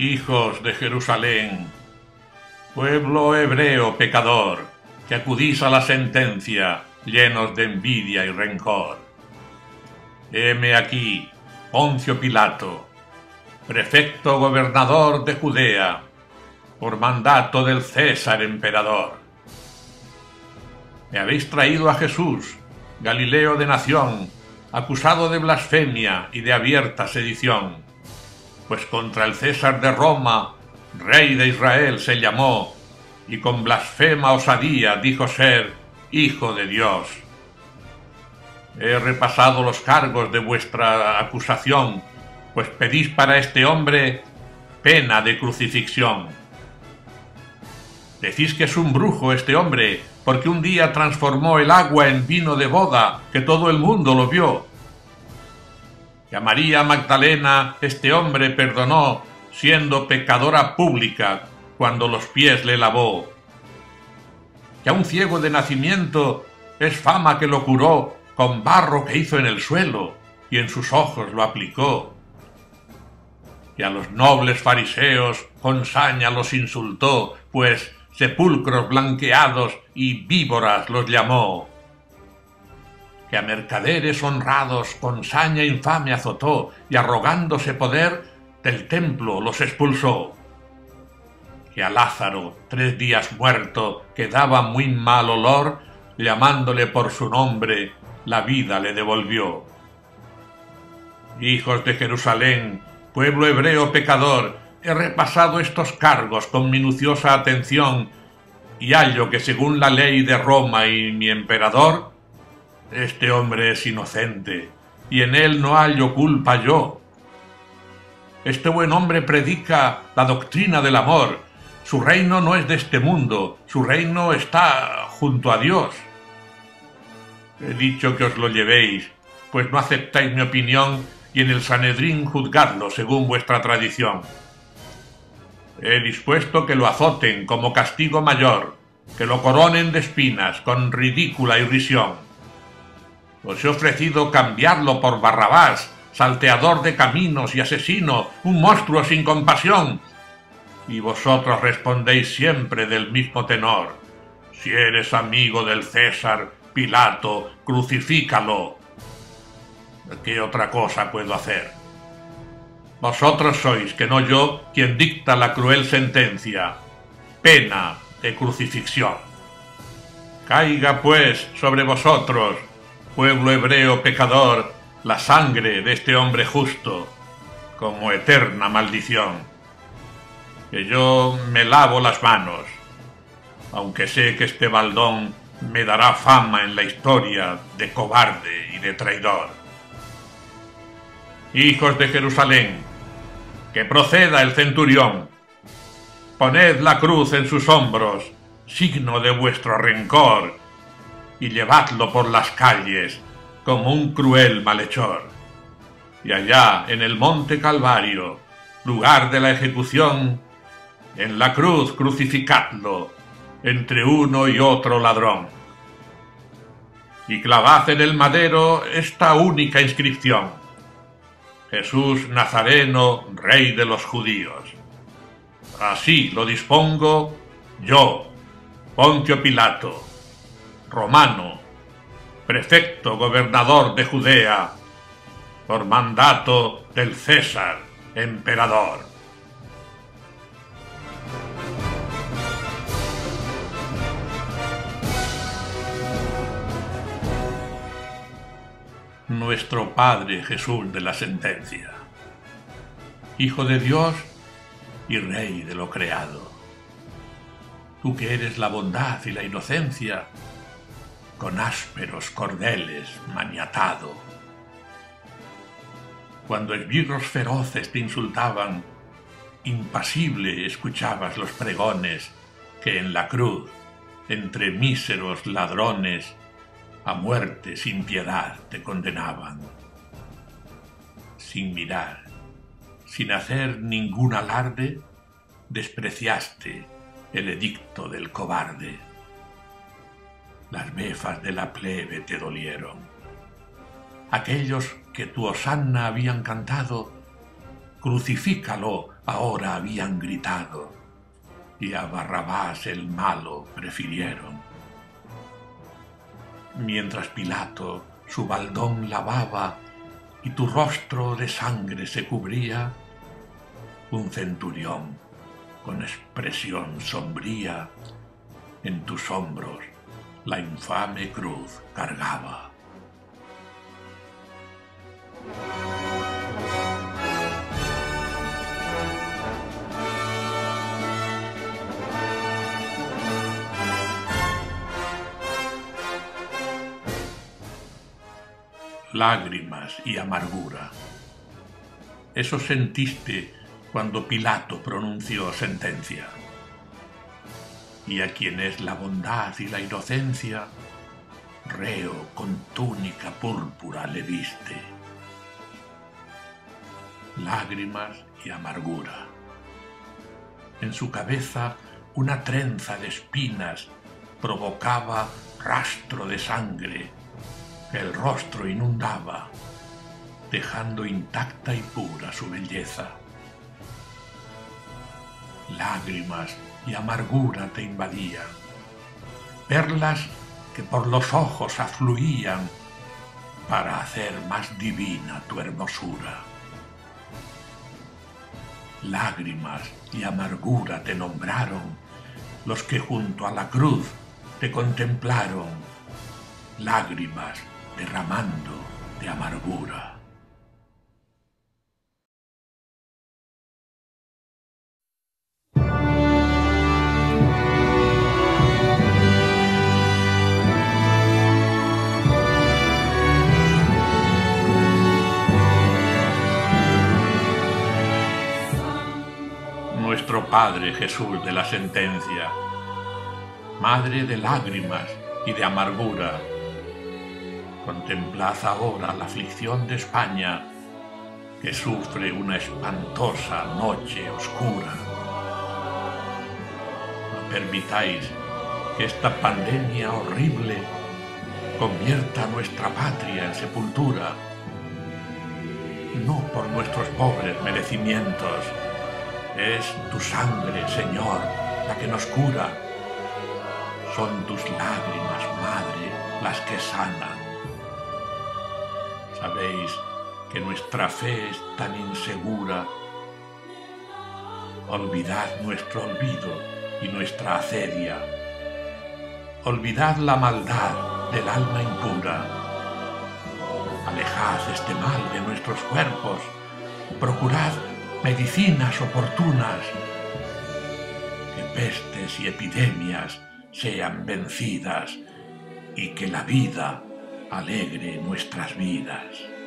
hijos de Jerusalén, pueblo hebreo pecador, que acudís a la sentencia llenos de envidia y rencor. Heme aquí, Poncio Pilato, prefecto gobernador de Judea, por mandato del César emperador. Me habéis traído a Jesús, Galileo de nación, acusado de blasfemia y de abierta sedición, pues contra el César de Roma, rey de Israel, se llamó, y con blasfema osadía dijo ser hijo de Dios. He repasado los cargos de vuestra acusación, pues pedís para este hombre pena de crucifixión. Decís que es un brujo este hombre, porque un día transformó el agua en vino de boda, que todo el mundo lo vio. Y a María Magdalena este hombre perdonó, siendo pecadora pública, cuando los pies le lavó. Que a un ciego de nacimiento es fama que lo curó con barro que hizo en el suelo, y en sus ojos lo aplicó. Y a los nobles fariseos con saña los insultó, pues sepulcros blanqueados y víboras los llamó. Que a mercaderes honrados con saña infame azotó y arrogándose poder del templo los expulsó. Que a Lázaro, tres días muerto, que daba muy mal olor, llamándole por su nombre, la vida le devolvió. Hijos de Jerusalén, pueblo hebreo pecador, he repasado estos cargos con minuciosa atención y hallo que según la ley de Roma y mi emperador, este hombre es inocente y en él no hallo culpa yo. Este buen hombre predica la doctrina del amor. Su reino no es de este mundo, su reino está junto a Dios. He dicho que os lo llevéis, pues no aceptáis mi opinión y en el Sanedrín juzgadlo según vuestra tradición. He dispuesto que lo azoten como castigo mayor, que lo coronen de espinas con ridícula irrisión. Os he ofrecido cambiarlo por Barrabás, salteador de caminos y asesino, un monstruo sin compasión. Y vosotros respondéis siempre del mismo tenor. Si eres amigo del César, Pilato, crucifícalo. ¿Qué otra cosa puedo hacer? Vosotros sois, que no yo, quien dicta la cruel sentencia, pena de crucifixión. Caiga pues sobre vosotros, pueblo hebreo pecador, la sangre de este hombre justo, como eterna maldición. Que yo me lavo las manos, aunque sé que este baldón me dará fama en la historia de cobarde y de traidor. Hijos de Jerusalén, que proceda el centurión. Poned la cruz en sus hombros, signo de vuestro rencor, y llevadlo por las calles como un cruel malhechor. Y allá, en el monte Calvario, lugar de la ejecución, en la cruz crucificadlo entre uno y otro ladrón. Y clavad en el madero esta única inscripción Jesús Nazareno, Rey de los judíos. Así lo dispongo yo, Poncio Pilato, romano, prefecto gobernador de Judea, por mandato del César, emperador. nuestro Padre Jesús de la sentencia, Hijo de Dios y Rey de lo creado. Tú que eres la bondad y la inocencia, con ásperos cordeles maniatado. Cuando esbirros feroces te insultaban, impasible escuchabas los pregones que en la cruz, entre míseros ladrones, a muerte sin piedad te condenaban. Sin mirar, sin hacer ningún alarde, despreciaste el edicto del cobarde. Las befas de la plebe te dolieron. Aquellos que tu hosanna habían cantado, crucifícalo ahora habían gritado, y a Barrabás el malo prefirieron. Mientras Pilato su baldón lavaba y tu rostro de sangre se cubría, un centurión con expresión sombría en tus hombros la infame cruz cargaba. lágrimas y amargura. Eso sentiste cuando Pilato pronunció sentencia. Y a quien es la bondad y la inocencia, reo con túnica púrpura le viste. Lágrimas y amargura. En su cabeza una trenza de espinas provocaba rastro de sangre el rostro inundaba, dejando intacta y pura su belleza. Lágrimas y amargura te invadían, perlas que por los ojos afluían para hacer más divina tu hermosura. Lágrimas y amargura te nombraron los que junto a la cruz te contemplaron, lágrimas derramando de amargura. Nuestro Padre Jesús de la sentencia, Madre de lágrimas y de amargura, Contemplad ahora la aflicción de España, que sufre una espantosa noche oscura. No permitáis que esta pandemia horrible convierta nuestra patria en sepultura, no por nuestros pobres merecimientos, es tu sangre, Señor, la que nos cura. Son tus lágrimas, Madre, las que sanan. Sabéis que nuestra fe es tan insegura. Olvidad nuestro olvido y nuestra acedia. Olvidad la maldad del alma impura. Alejad este mal de nuestros cuerpos. Procurad medicinas oportunas. Que pestes y epidemias sean vencidas y que la vida alegre nuestras vidas.